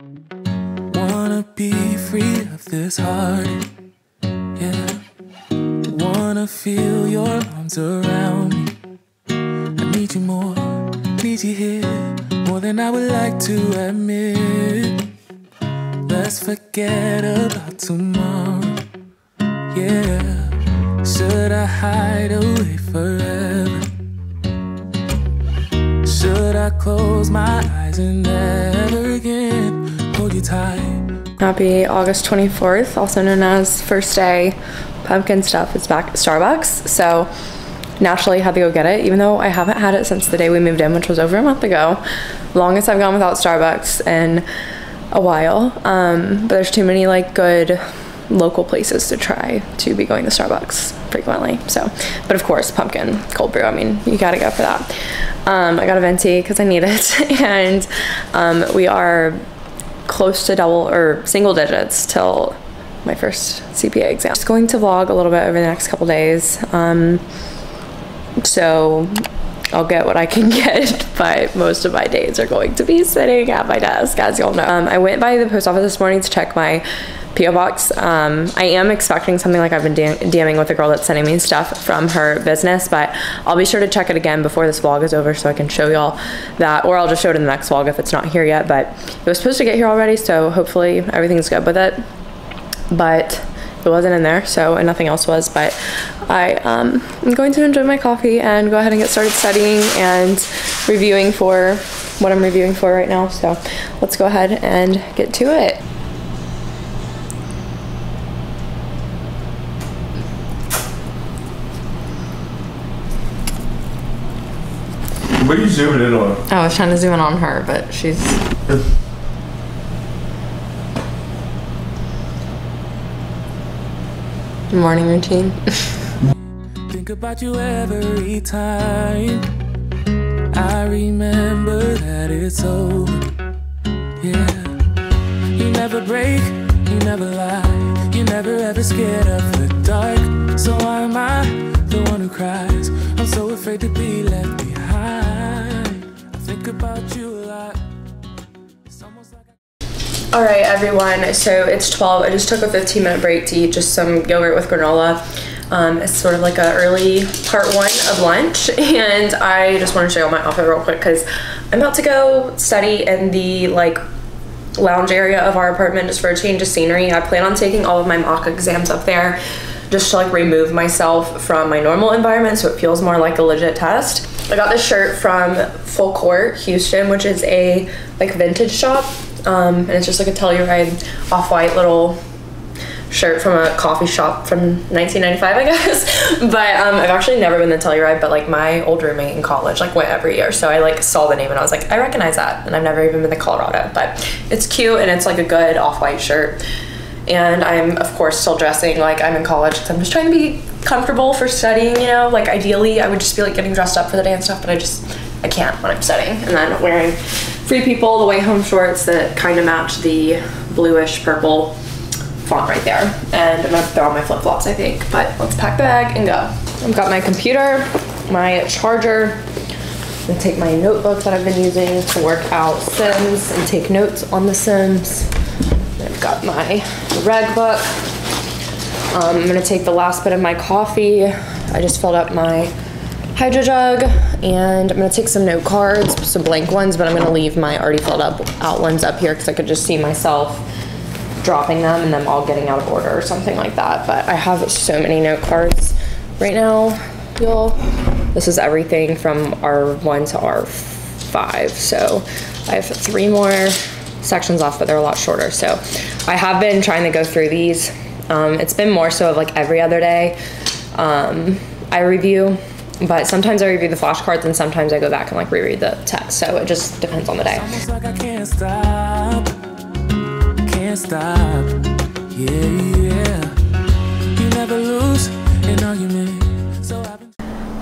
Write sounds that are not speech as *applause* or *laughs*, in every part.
Wanna be free of this heart. Yeah. Wanna feel your arms around me. I need you more, need you here, more than I would like to admit. Let's forget about tomorrow. Yeah. Should I hide away forever? Should I close my eyes and never hold you tight? Happy August 24th, also known as first day pumpkin stuff is back at Starbucks. So naturally had to go get it, even though I haven't had it since the day we moved in, which was over a month ago. Longest I've gone without Starbucks in a while. Um, but there's too many like good local places to try to be going to Starbucks frequently. So, but of course, pumpkin cold brew. I mean, you gotta go for that. Um, I got a venti because I need it, *laughs* and um, we are close to double or single digits till my first CPA exam. Just going to vlog a little bit over the next couple days. Um, so I'll get what I can *laughs* get, but most of my days are going to be sitting at my desk, as y'all know. Um, I went by the post office this morning to check my PO box. Um, I am expecting something like I've been DMing with the girl that's sending me stuff from her business, but I'll be sure to check it again before this vlog is over so I can show y'all that, or I'll just show it in the next vlog if it's not here yet. But it was supposed to get here already, so hopefully everything's good with it. But it wasn't in there, so and nothing else was. But I um, am going to enjoy my coffee and go ahead and get started studying and reviewing for what I'm reviewing for right now. So let's go ahead and get to it. What are you zooming in on? Oh, I was trying to zoom in on her, but she's. *laughs* Morning routine. Think about you every time. I remember that it's over. Yeah. You never break, you never lie. You never ever scared of the dark. So why am I the one who cries? I'm so afraid to be left All right, everyone. So it's 12. I just took a 15 minute break to eat just some yogurt with granola. Um, it's sort of like a early part one of lunch, *laughs* and I just want to show you my outfit real quick because I'm about to go study in the like lounge area of our apartment just for a change of scenery. I plan on taking all of my mock exams up there just to like remove myself from my normal environment so it feels more like a legit test. I got this shirt from Full Court Houston, which is a like vintage shop. Um, and it's just like a Telluride off-white little shirt from a coffee shop from 1995, I *laughs* guess. but um, I've actually never been to Telluride, but like my old roommate in college like went every year, so I like saw the name and I was like, I recognize that, and I've never even been to Colorado, but it's cute and it's like a good off-white shirt. And I'm of course still dressing like I'm in college because I'm just trying to be comfortable for studying. You know, like ideally I would just be like getting dressed up for the day and stuff, but I just I can't when I'm studying. And then wearing Free People the way home shorts that kind of match the bluish purple font right there. And I'm gonna throw on my flip flops, I think. But let's pack the bag and go. I've got my computer, my charger. Gonna take my notebook that I've been using to work out Sims and take notes on the Sims. I've got my reg book. Um, I'm gonna take the last bit of my coffee. I just filled up my hydro jug and I'm gonna take some note cards, some blank ones, but I'm gonna leave my already filled up out ones up here because I could just see myself dropping them and them all getting out of order or something like that. But I have so many note cards right now, y'all. This is everything from R1 to R5. So I have three more sections off, but they're a lot shorter. So I have been trying to go through these. Um, it's been more so of like every other day um, I review, but sometimes I review the flashcards and sometimes I go back and like reread the text. So it just depends on the day. almost like I can't stop. Can't stop. Yeah, yeah. You never lose an argument. So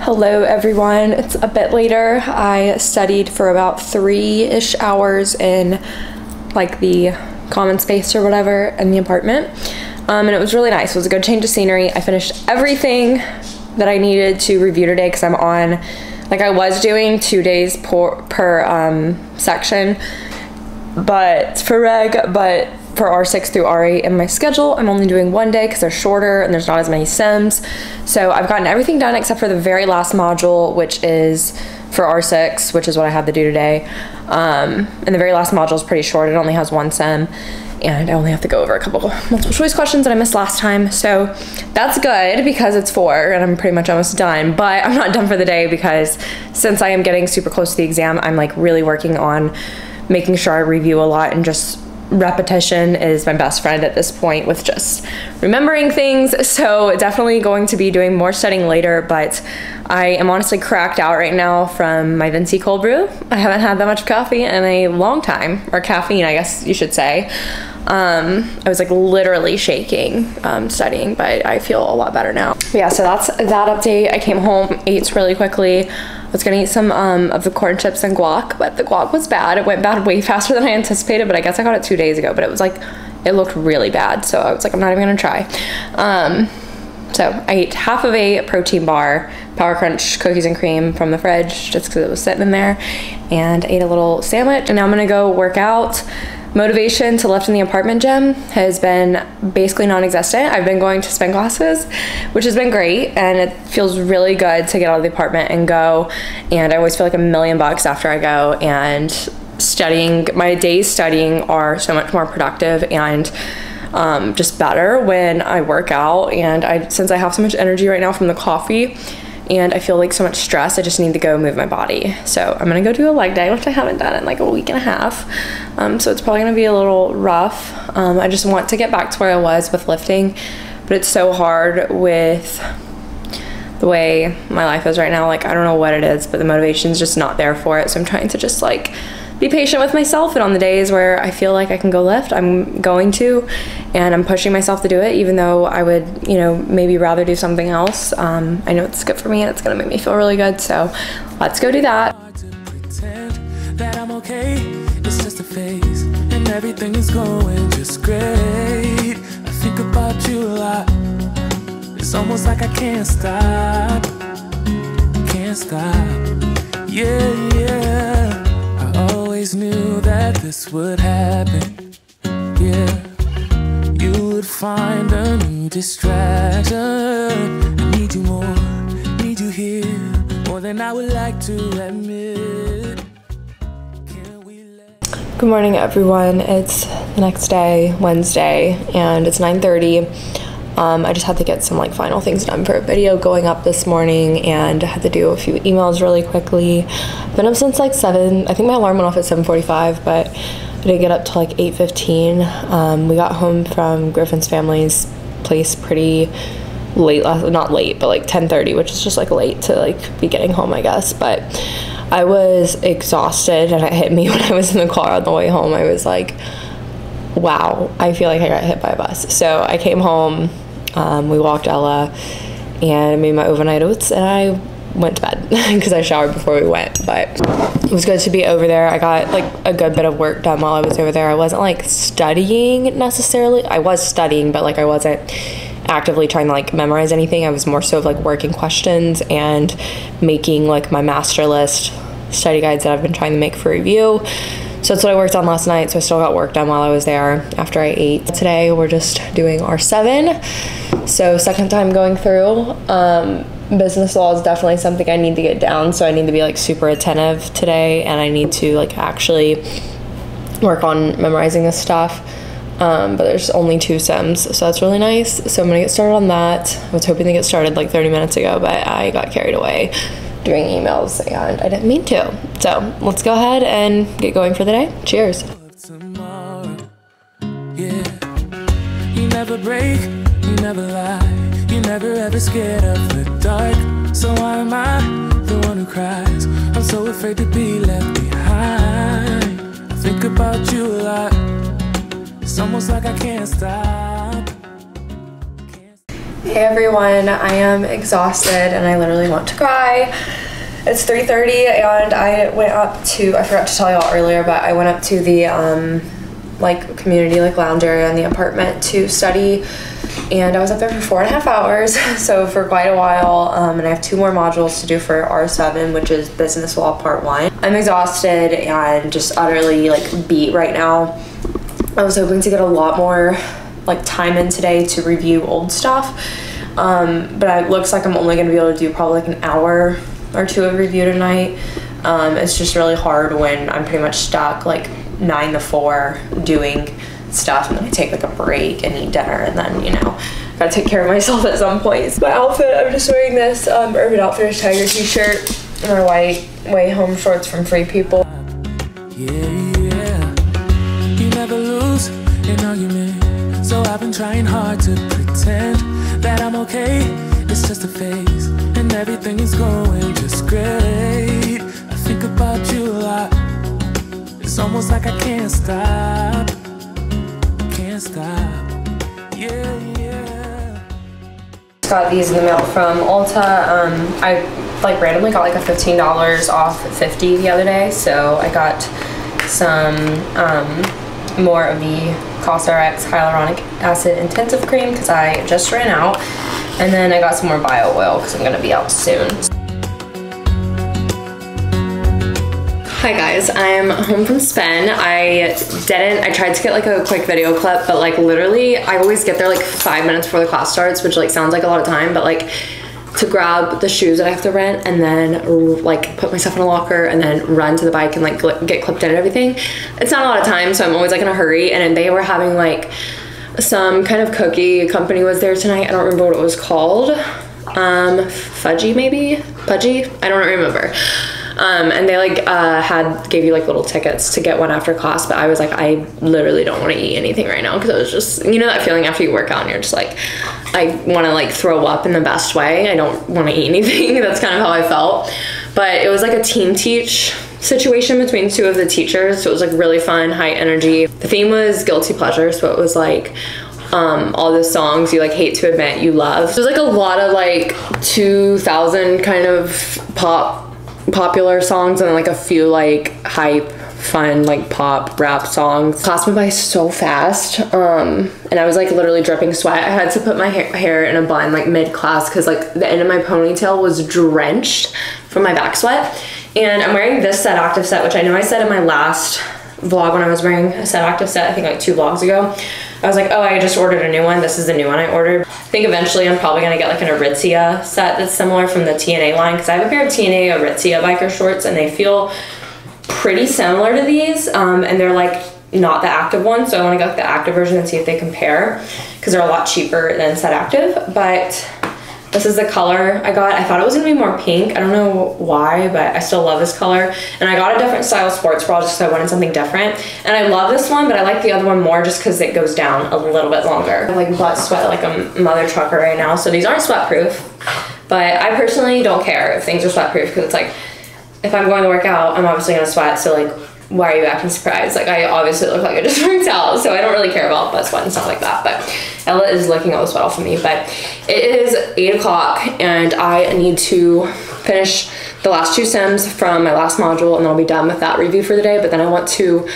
Hello everyone, it's a bit later. I studied for about three-ish hours in like the common space or whatever in the apartment. Um, and it was really nice. It was a good change of scenery. I finished everything that I needed to review today because I'm on, like I was doing two days per, per um, section but for reg, but for R6 through R8 in my schedule, I'm only doing one day because they're shorter and there's not as many sims. So I've gotten everything done except for the very last module, which is for R6, which is what I had to do today. Um, and the very last module is pretty short. It only has one sim and I only have to go over a couple multiple choice questions that I missed last time. So that's good because it's four and I'm pretty much almost done, but I'm not done for the day because since I am getting super close to the exam, I'm like really working on making sure I review a lot and just repetition is my best friend at this point with just remembering things. So definitely going to be doing more studying later, but I am honestly cracked out right now from my Venti cold brew. I haven't had that much coffee in a long time, or caffeine, I guess you should say. Um, I was like literally shaking um, studying, but I feel a lot better now. Yeah, so that's that update. I came home, ate really quickly. I was gonna eat some um, of the corn chips and guac, but the guac was bad. It went bad *laughs* way faster than I anticipated, but I guess I got it two days ago, but it was like, it looked really bad. So I was like, I'm not even gonna try. Um, so I ate half of a protein bar, Power Crunch cookies and cream from the fridge, just because it was sitting in there, and ate a little sandwich. And now I'm gonna go work out motivation to lift in the apartment gym has been basically non-existent. I've been going to spin classes, which has been great, and it feels really good to get out of the apartment and go. And I always feel like a million bucks after I go. And studying, my days studying are so much more productive and um, just better when I work out. And I, since I have so much energy right now from the coffee, and I feel like so much stress. I just need to go move my body. So I'm gonna go do a leg day, which I haven't done in like a week and a half. Um, so it's probably gonna be a little rough. Um, I just want to get back to where I was with lifting, but it's so hard with the way my life is right now. Like I don't know what it is, but the motivation's just not there for it. So I'm trying to just like be patient with myself and on the days where I feel like I can go lift, I'm going to and I'm pushing myself to do it even though I would, you know, maybe rather do something else. Um, I know it's good for me and it's gonna make me feel really good. So let's go do that. It's almost like I can't stop. Can't stop. Yeah, yeah always knew that this would happen. Yeah, you would find a new distraction. I need you more, need you here, more than I would like to admit. Good morning, everyone. It's the next day, Wednesday, and it's 9:30. Um, I just had to get some like final things done for a video going up this morning and I had to do a few emails really quickly. Been up since like 7, I think my alarm went off at 7.45 but I didn't get up till like 8.15. Um, we got home from Griffin's family's place pretty late not late but like 10:30 which is just like late to like be getting home I guess but I was exhausted and it hit me *laughs* when I was in the car on the way home I was like wow I feel like I got hit by a bus so I came home um, we walked Ella and made my overnight oats and I went to bed *laughs* because I showered before we went. But it was good to be over there. I got like a good bit of work done while I was over there. I wasn't like studying necessarily. I was studying, but like I wasn't actively trying to like memorize anything. I was more so of like working questions and making like my master list study guides that I've been trying to make for review. So that's what I worked on last night. So I still got work done while I was there after I ate. Today we're just doing R7. So second time going through. Um, business law is definitely something I need to get down. So I need to be like super attentive today and I need to like actually work on memorizing this stuff. Um, but there's only two sims, so that's really nice. So I'm gonna get started on that. I was hoping to get started like 30 minutes ago, but I got carried away doing emails and I didn't mean to. So let's go ahead and get going for the day. Cheers. You never break, you never lie, you never ever scared of the dark. So why am I the one who cries? I'm so afraid to be left behind. I think about you a lot. It's almost like I can't stop. Hey everyone, I am exhausted and I literally want to cry. It's 3.30 and I went up to, I forgot to tell y'all earlier, but I went up to the um, like community like lounge area in the apartment to study and I was up there for four and a half hours, *laughs* so for quite a while. Um, and I have two more modules to do for R7, which is business law part one. I'm exhausted and just utterly like beat right now. I was hoping to get a lot more like time in today to review old stuff, um, but it looks like I'm only gonna be able to do probably like an hour or two of review tonight. Um, it's just really hard when I'm pretty much stuck like nine to four doing stuff and then I take like a break and eat dinner and then, you know, gotta take care of myself at some point. My outfit, I'm just wearing this um, Urban Outfitters Tiger t-shirt and my white way home shorts from Free People. Yeah, yeah. You never lose an argument. So I've been trying hard to pretend that I'm okay. It's just a phase, and everything is going just great. I think about you a lot. It's almost like I can't stop. Can't stop. Yeah, yeah. Got these in the mail from Ulta. Um, I like randomly got like a $15 off 50 the other day. So I got some um, more of the CosRX Hyaluronic Acid Intensive Cream because I just ran out. And then I got some more bio oil because I'm gonna be out soon. Hi guys, I'm home from Spin. I didn't, I tried to get like a quick video clip, but like literally I always get there like five minutes before the class starts, which like sounds like a lot of time, but like to grab the shoes that I have to rent and then like put myself in a locker and then run to the bike and like get clipped in and everything. It's not a lot of time, so I'm always like in a hurry. And they were having like some kind of cookie company was there tonight. I don't remember what it was called. Um, Fudgy maybe? Pudgy? I don't remember. Um, and they like uh, had gave you like little tickets to get one after class, but I was like, I literally don't want to eat anything right now because I was just, you know, that feeling after you work out and you're just like, I want to like throw up in the best way. I don't want to eat anything. *laughs* That's kind of how I felt. But it was like a team teach situation between two of the teachers. So it was like really fun, high energy. The theme was guilty pleasure, so it was like um, all the songs you like hate to admit you love. There's like a lot of like 2000 kind of pop popular songs and like a few like hype fun like pop rap songs. Class went by so fast um and i was like literally dripping sweat. I had to put my hair, hair in a bun like mid class because like the end of my ponytail was drenched from my back sweat. And i'm wearing this set active set which i know i said in my last vlog when i was wearing a set active set i think like two vlogs ago. I was like oh i just ordered a new one. This is the new one i ordered. I think eventually i'm probably to get like an aritzia set that's similar from the tna line because i have a pair of tna aritzia biker shorts and they feel pretty similar to these um, and they're like not the active one so i want to get the active version and see if they compare because they're a lot cheaper than set active but this is the color I got. I thought it was gonna be more pink. I don't know why, but I still love this color. And I got a different style sports bra just because I wanted something different. And I love this one, but I like the other one more just because it goes down a little bit longer. I like butt sweat like a mother trucker right now. So these aren't sweat proof, but I personally don't care if things are sweat proof because it's like, if I'm going to work out, I'm obviously gonna sweat. So like, why are you acting surprised? Like I obviously look like I just *laughs* worked out, so I don't really care about butt sweat and stuff like that. But Ella is licking all the sweat off of me. But it is eight o'clock and I need to finish the last two sims from my last module and I'll be done with that review for the day. But then I want to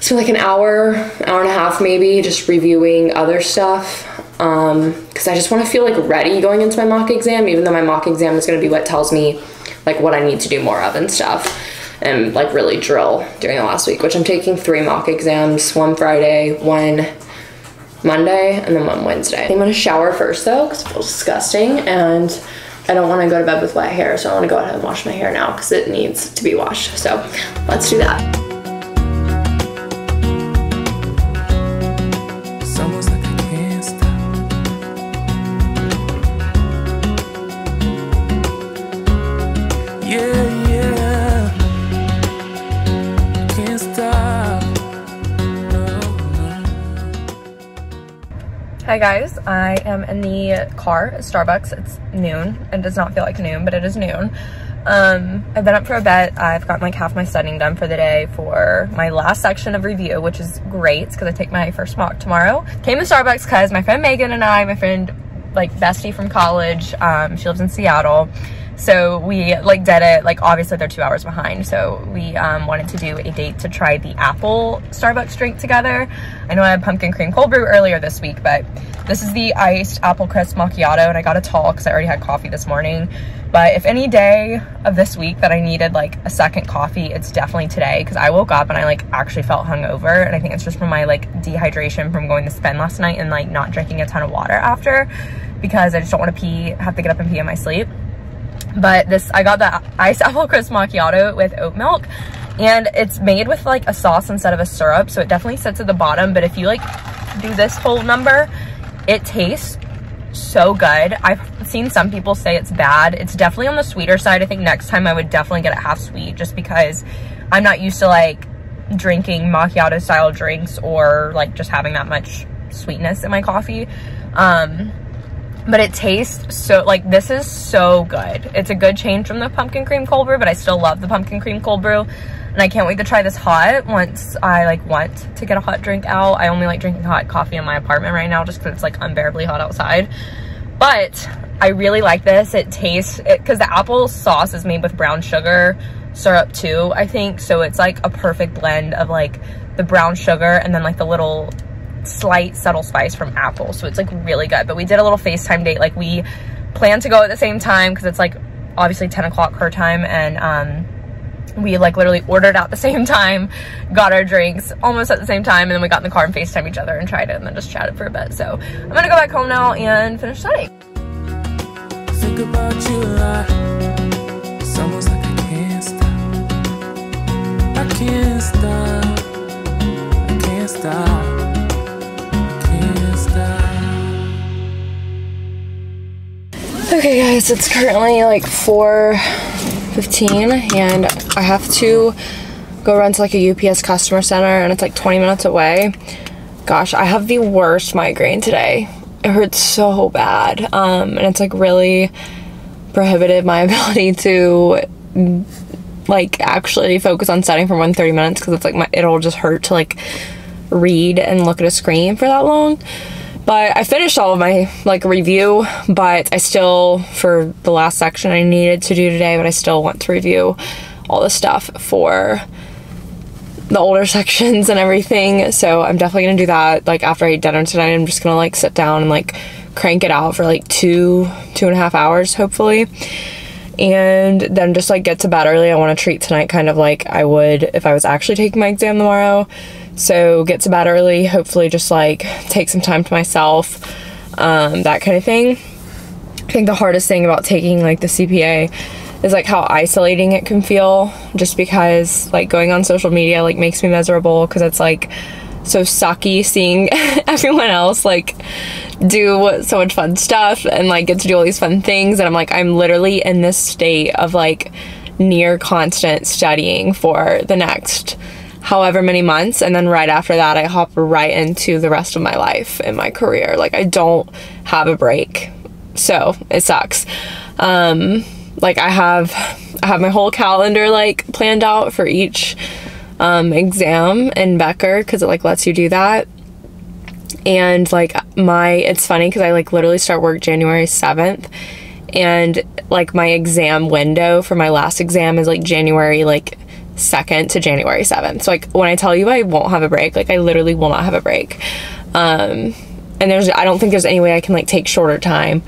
spend like an hour, hour and a half maybe, just reviewing other stuff. Um, because I just want to feel like ready going into my mock exam, even though my mock exam is going to be what tells me like what I need to do more of and stuff and like really drill during the last week, which I'm taking three mock exams, one Friday, one Monday, and then one Wednesday. I'm gonna shower first though, because it feels disgusting, and I don't wanna go to bed with wet hair, so I wanna go ahead and wash my hair now because it needs to be washed. So let's do that. Hi guys, I am in the car at Starbucks. It's noon. It does not feel like noon, but it is noon. Um, I've been up for a bit. I've gotten like half my studying done for the day for my last section of review, which is great because I take my first mock tomorrow. Came to Starbucks because my friend Megan and I, my friend like bestie from college, um, she lives in Seattle. So we like did it, like obviously they're two hours behind. So we um, wanted to do a date to try the apple Starbucks drink together. I know I had pumpkin cream cold brew earlier this week, but this is the iced apple crisp macchiato and I got a tall because I already had coffee this morning. But if any day of this week that I needed like a second coffee, it's definitely today because I woke up and I like actually felt hungover. And I think it's just from my like dehydration from going to spend last night and like not drinking a ton of water after because I just don't want to pee, have to get up and pee in my sleep. But this, I got the iced *laughs* apple crisp macchiato with oat milk and it's made with like a sauce instead of a syrup. So it definitely sits at the bottom. But if you like do this whole number, it tastes so good. I've seen some people say it's bad. It's definitely on the sweeter side. I think next time I would definitely get it half sweet just because I'm not used to like drinking macchiato style drinks or like just having that much sweetness in my coffee. Um, but it tastes so like this is so good. It's a good change from the pumpkin cream cold brew, but I still love the pumpkin cream cold brew. And I can't wait to try this hot once I like want to get a hot drink out. I only like drinking hot coffee in my apartment right now just because it's like unbearably hot outside. But I really like this. It tastes, because the apple sauce is made with brown sugar syrup too, I think. So it's like a perfect blend of like the brown sugar and then like the little slight subtle spice from apple. So it's like really good. But we did a little FaceTime date. Like we planned to go at the same time because it's like obviously 10 o'clock her time and um we like literally ordered out the *laughs* same time, got our drinks almost at the same time, and then we got in the car and FaceTime each other and tried it and then just chatted for a bit. So I'm gonna go back home now and finish studying. Think about you. It's almost like I can't stop. I can't stop. I can't stop. Okay guys, it's currently like 4.15 and I have to go run to like a UPS customer center and it's like 20 minutes away. Gosh, I have the worst migraine today. It hurts so bad. Um, and it's like really prohibited my *laughs* ability to like actually focus on studying for more than 30 minutes because it's like my it'll just hurt to like read and look at a screen for that long but I finished all of my like review but I still for the last section I needed to do today but I still want to review all the stuff for the older *laughs* sections and everything so I'm definitely gonna do that like after I eat dinner tonight I'm just gonna like sit down and like crank it out for like two two and a half hours hopefully and then just like get to bed early. I want to treat tonight kind of like I would if I was actually taking my exam tomorrow. So get to bed early, hopefully just like take some time to myself, um, that kind of thing. I think the hardest thing about taking like the CPA is like how isolating it can feel just because like going on social media like makes me miserable because it's like so sucky seeing *laughs* everyone else like do so much fun stuff and like get to do all these fun things and I'm like I'm literally in this state of like near constant studying for the next however many months and then right after that I hop right into the rest of my life and my career. Like I don't have a break. So it sucks. Um like I have I have my whole calendar like planned out for each um, exam in Becker because it like lets you do that. And like my, it's funny because I like literally start work January 7th and like my exam window for my last exam is like January like 2nd to January 7th. So like when I tell you I won't have a break, like I literally will not have a break. Um, and there's, I don't think there's any way I can like take shorter time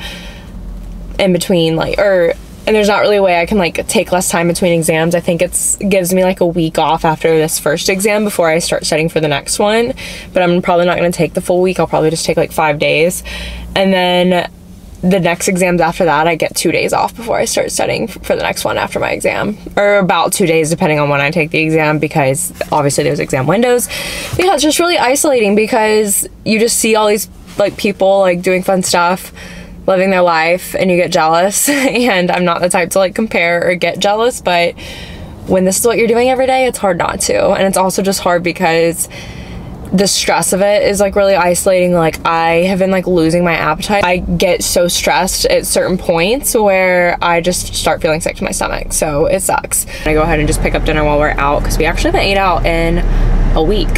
in between like, or and there's not really a way I can like take less time between exams. I think it's gives me like a week off after this first exam before I start studying for the next one. But I'm probably not going to take the full week. I'll probably just take like 5 days. And then the next exams after that, I get 2 days off before I start studying for the next one after my exam. Or about 2 days depending on when I take the exam because obviously there's exam windows. Yeah, it's just really isolating because you just see all these like people like doing fun stuff living their life and you get jealous *laughs* and I'm not the type to like compare or get jealous but when this is what you're doing every day it's hard not to and it's also just hard because the stress of it is like really isolating like I have been like losing my appetite I get so stressed at certain points where I just start feeling sick to my stomach so it sucks I go ahead and just pick up dinner while we're out because we actually haven't ate out in a week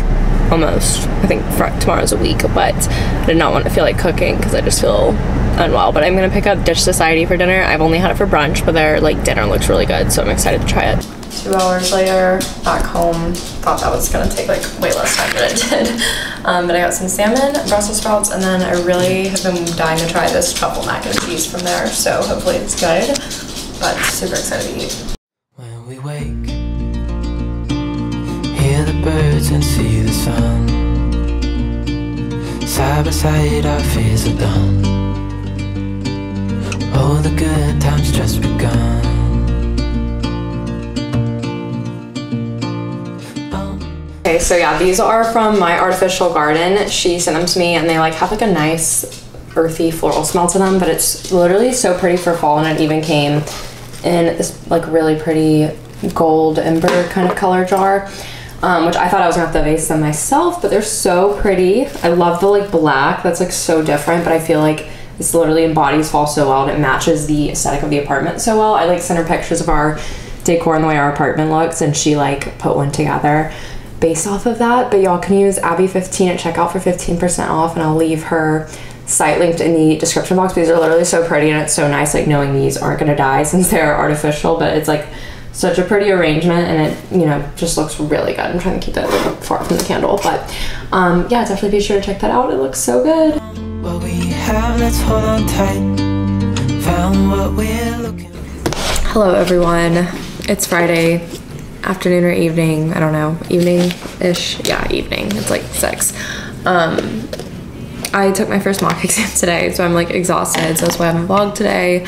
almost. I think tomorrow's a week, but I did not want to feel like cooking because I just feel unwell. But I'm gonna pick up Dish Society for dinner. I've only had it for brunch, but their like dinner looks really good, so I'm excited to try it. Two hours later, back home. Thought that was gonna take like way less time than it did. *laughs* Um, but I got some salmon, Brussels sprouts, and then I really have been dying to try this truffle mac and cheese from there. So hopefully it's good. But super excited to eat. When we wake, hear the birds and see the sun. Side by side, our fears are done. All the good times just begun. Okay, so yeah, these are from my artificial garden. She sent them to me and they like have like a nice earthy floral smell to them, but it's literally so pretty for fall and it even came in this like really pretty gold ember kind of color jar. Um, which I thought I was gonna have to vase them myself, but they're so pretty. I love the like black, that's like so different, but I feel like this literally embodies fall so well and it matches the aesthetic of the apartment so well. I like sent her pictures of our decor and the way our apartment looks and she like put one together based off of that. But y'all can use Abby15 at checkout for 15% off and I'll leave her site linked in the description box. Because they're literally so pretty and it's so nice like knowing these aren't gonna die *laughs* since they're artificial, but it's like such a pretty arrangement and it you know just looks really good. I'm trying to keep that a little far from the candle but um yeah definitely be sure to check that out. It looks so good. What we have, let's hold on tight. Found what we're looking hello everyone. It's friday afternoon or evening i don't know evening-ish yeah evening it's like six um i took my first mock *laughs* exam today so i'm like exhausted so that's why i haven't vlogged today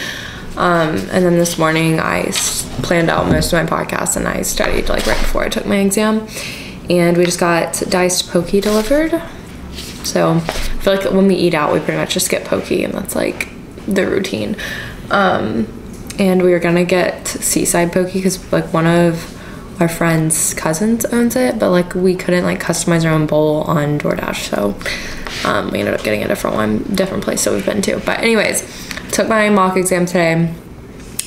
um, and then this morning I planned out most of my podcast and I studied like right before I took my exam. And we just got Diced Poke delivered. So I feel like when we eat out, we pretty much just get pokey, and that's like the routine. Um, and we were gonna get Seaside Poke because like one of our friends' cousins owns it, but like we couldn't like customize our own bowl on DoorDash, so um, we ended up getting a different one, different place that we've been to. But anyways, took my mock exam today.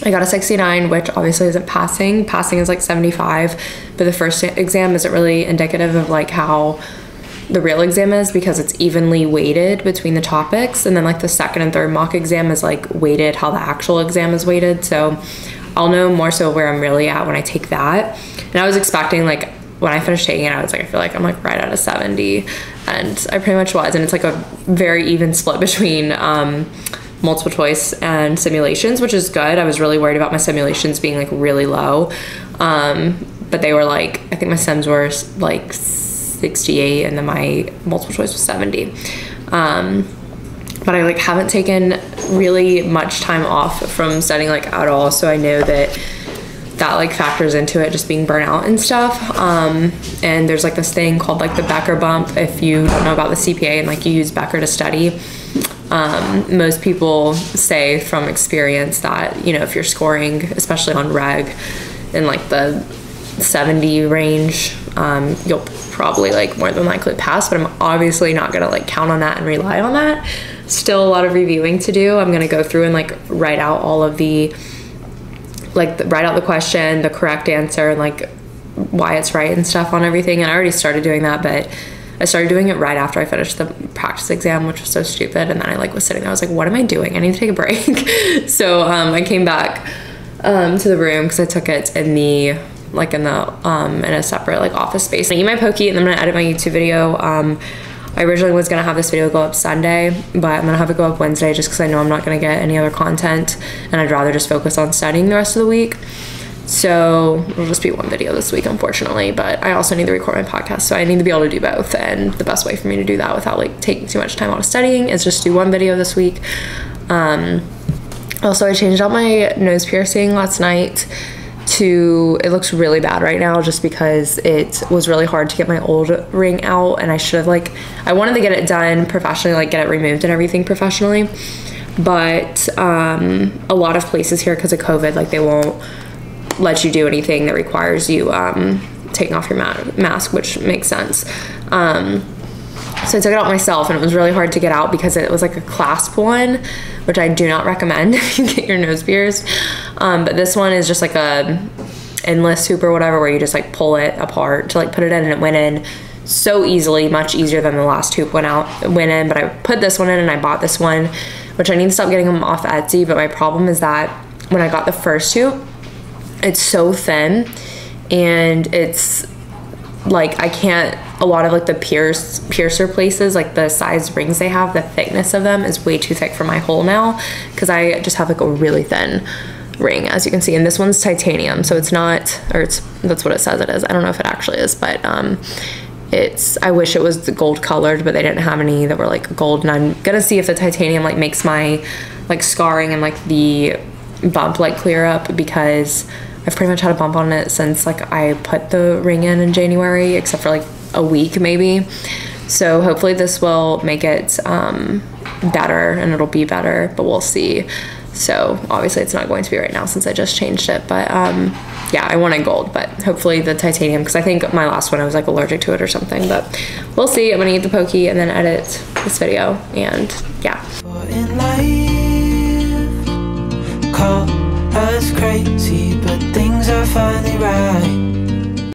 I got a 69, which obviously isn't passing. Passing is like 75, but the first exam isn't really indicative of like how the real exam is because it's evenly weighted between the topics. And then like the second and third mock exam is like weighted how the actual exam is weighted. So I'll know more so where I'm really at when I take that. And I was expecting like when I finished taking it, I was like, I feel like I'm like right out of 70. And I pretty much was. And it's like a very even split *laughs* between um, multiple choice and simulations, which is good. I was really worried about my simulations being like really low. Um, but they were like, I think my sims were like 68 and then my multiple choice was 70. Um, but I like haven't taken really much time off from studying like at all. So I know that that like factors into it just being burnt out and stuff. Um, and there's like this thing called like the Becker bump. If you don't know about the CPA and like you use Becker to study, um, most people say from experience that you know if you're scoring, especially on reg, in like the 70 range, um, you'll probably like more than likely pass. But I'm obviously not gonna like count on that and rely on that. Still a lot of reviewing to do. I'm gonna go through and like write out all of the like write out the question, the correct answer, and like why it's right and stuff on everything. And I already started doing that, but I started doing it right after I finished the practice exam, which was so stupid. And then I like was sitting there, I was like, what am I doing? I need to take a break. *laughs* so um, I came back um, to the room because I took it in the like in the um, in a separate like office space. I eat my pokey and I'm gonna edit my YouTube video. Um, I originally was gonna have this video go up Sunday, but I'm gonna have it go up Wednesday just because I know I'm not gonna get any other content, and I'd rather just focus on studying the rest of the week. So it'll just be one video this week, unfortunately. But I also need to record my podcast, so I need to be able to do both. And the best way for me to do that without like taking too much time out of studying is just do one video this week. Um, also, I changed out my nose piercing last night to it looks really bad right now just because it was really hard to get my old ring out and I should have like I wanted to get it done professionally like get it removed and everything professionally. But um, a lot of places here because of COVID like they won't let you do anything that requires you um, taking off your ma- mask which makes sense. Um, so I took it out myself and it was really hard to get out because it was like a clasp one, which I do not recommend *laughs* if you get your nose pierced. Um, but this one is just like a endless hoop or whatever where you just like pull it apart to like put it in and it went in so easily, much easier than the last hoop went out went in. But I put this one in and I bought this one, which I need to stop getting them off Etsy. But my problem is that when I got the first hoop, it's so thin and it's like I can't a lot of like the pierce piercer places like the size rings they have the thickness of them is way too thick for my hole now because I just have like a really thin ring as you can see and this one's titanium so it's not or it's that's what it says it is I don't know if it actually is but um it's I wish it was the gold colored but they didn't have any that were like gold and I'm gonna see if the titanium like makes my like scarring and like the bump like clear up because I've pretty much had a bump on it since like I put the ring in in January, except for like a week maybe. So hopefully this will make it um, better and it'll be better, but we'll see. So obviously it's not going to be right now since I just changed it, but um, yeah, I wanted gold, but hopefully the titanium because I think my last one I was like allergic to it or something. But we'll see. I'm gonna eat the pokey and then edit this video, and yeah. Us crazy, but things are finally right.